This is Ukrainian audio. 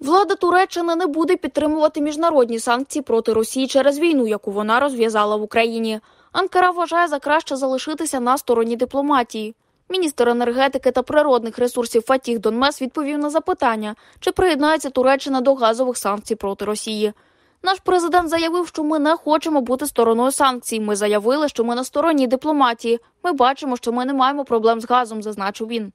Влада Туреччини не буде підтримувати міжнародні санкції проти Росії через війну, яку вона розв'язала в Україні. Анкара вважає за краще залишитися на стороні дипломатії. Міністр енергетики та природних ресурсів Фатіх Донмес відповів на запитання, чи приєднається Туреччина до газових санкцій проти Росії. Наш президент заявив, що ми не хочемо бути стороною санкцій. Ми заявили, що ми на стороні дипломатії. Ми бачимо, що ми не маємо проблем з газом, зазначив він.